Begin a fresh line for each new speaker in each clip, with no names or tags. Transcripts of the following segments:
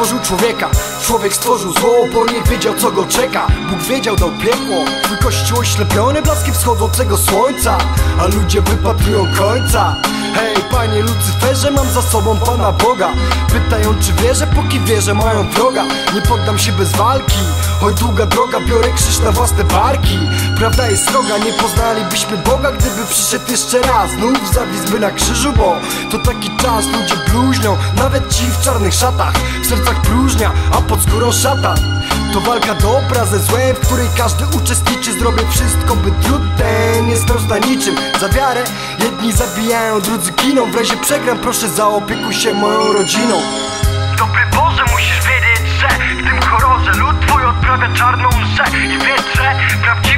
Stworzył człowieka, człowiek stworzył zło, bo nie wiedział co go czeka. Bóg wiedział, dał piekło, twój kościół oślepiony blaskiem wschodzącego słońca. A ludzie wypatrują końca. Hej, panie Lucyferze, mam za sobą Pana Boga. Pytają czy wierzę, póki wierzę mają wroga. Nie poddam się bez walki, choć długa droga Biorę krzyż na własne barki. Prawda jest sroga, nie poznalibyśmy Boga Gdyby przyszedł jeszcze raz, znów zawisłby na krzyżu Bo to taki czas, ludzie bluźnią. Nawet ci w czarnych szatach W sercach próżnia, a pod skórą szata. To walka dobra ze złem, w której każdy uczestniczy. Zrobię wszystko, by trud ten nie stał za niczym. Za wiarę jedni zabijają, drudzy giną. W razie przegram, proszę zaopiekuj się moją rodziną.
Dobry Boże, musisz wiedzieć, że w tym horrorze lud twój odprawia czarną mszę I wiedz, że prawdziwa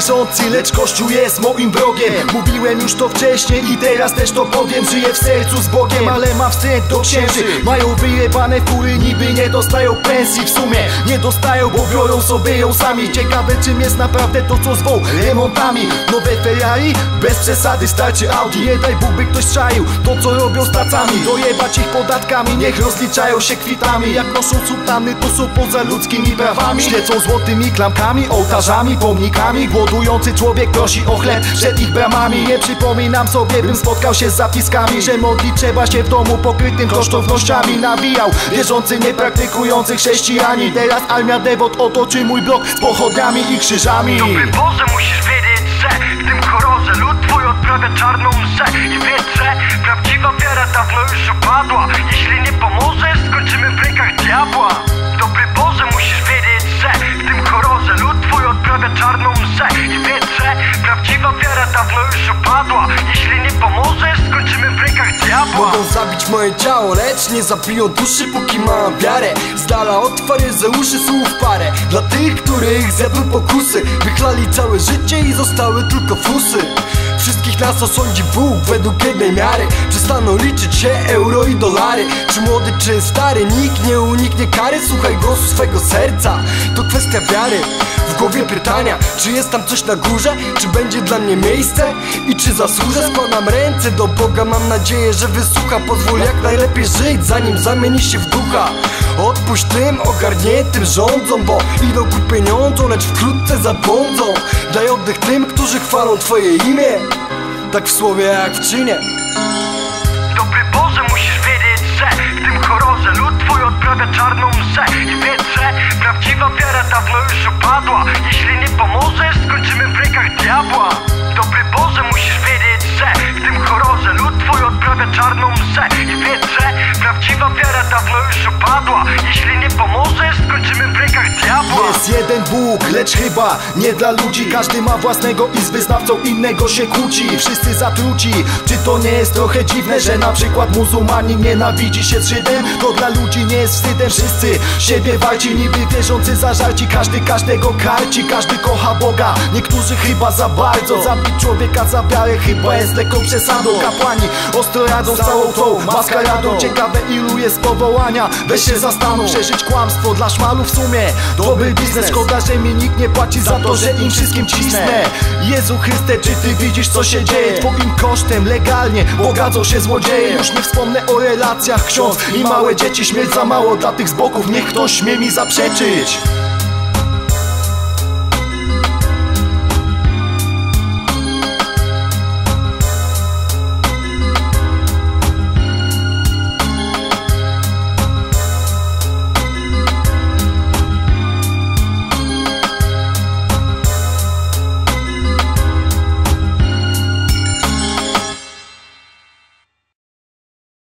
wierzący, lecz Kościół jest moim wrogiem. Mówiłem już to wcześniej i teraz też to powiem. Żyję w sercu z Bogiem, ale mam wstęp do księży. Mają wyjebane fury, niby nie dostają pensji w sumie. Nie dostają, bo biorą sobie ją sami. Ciekawe czym jest naprawdę to co zwą remontami. Nowe Ferrari? Bez przesady starczy Audi. Nie daj Bóg by ktoś czaił to co robią z tacami Dojebać ich podatkami, niech rozliczają się kwitami. Jak noszą sutany, to są poza ludzkimi prawami. Świecą złotymi klamkami, ołtarzami, pomnikami Głodujący człowiek prosi o chleb przed ich bramami. Nie przypominam sobie, bym spotkał się z zapiskami Że modlić trzeba się w domu pokrytym kosztownościami Nawijał. Wierzący, niepraktykujący chrześcijani Teraz armia dewot otoczy mój blok z pochodniami i krzyżami.
Dobry Boże, musisz wiedzieć, że w tym horrorze lud twój odprawia czarną mszę. I wiedz, że prawdziwa wiara dawno już upadła. Jeśli nie pomożesz, skończymy w rękach diabła
Mogą zabić moje ciało, lecz nie zabiją duszy, póki mam wiarę. Z dala od faryzeuszy słów parę. Dla tych, których zjadły pokusy Wychlali całe życie i zostały tylko fusy. Wszystkich nas osądzi Bóg według jednej miary. Przestaną liczyć się euro i dolary. Czy młody, czy stary, nikt nie uniknie kary. Słuchaj głosu swego serca, to kwestia wiary. W głowie pytania, czy jest tam coś na górze? Czy będzie dla mnie miejsce? I czy zasłużę? Składam ręce do Boga, mam nadzieję, że wysłucha Pozwól jak najlepiej żyć, zanim zamieni się w ducha. Odpuść tym ogarniętym rządzą, bo idą ku pieniądzom, lecz wkrótce zabłądzą. Daj oddech tym, którzy chwalą Twoje imię. Tak w słowie jak w czynie.
Dobry Boże, musisz wiedzieć, że w tym horrorze lud twój odprawia czarną mszę. I wiedz, że prawdziwa wiara dawno już upadła. Jeśli nie pomożesz, skończymy w rękach diabła
Jest jeden Bóg, lecz chyba nie dla ludzi. Każdy ma własnego i z wyznawcą innego się kłóci. Wszyscy zatruci, czy to nie jest trochę dziwne Że na przykład muzułmanin nienawidzi się z Żydem? To dla ludzi nie jest wstydem, wszyscy siebie walci Niby wierzący zażarci, każdy każdego karci Każdy kocha Boga, niektórzy chyba za bardzo. Zabić człowieka za wiarę chyba jest lekką przesadą. Kapłani ostro radzą z całą tą maskaradą. Ciekawe ilu jest powołania, weź się zastanów. Przeżyć kłamstwo dla szmalu w sumie. Dobry biznes, szkoda, że mi nikt nie płaci za to, że im wszystkim cisnę. Jezu Chryste, czy ty widzisz co się dzieje? Twoim kosztem, legalnie, bogacą się złodzieje. Już nie wspomnę o relacjach ksiądz i małe dzieci Śmierć za mało dla tych z boków, niech ktoś śmie mi zaprzeczyć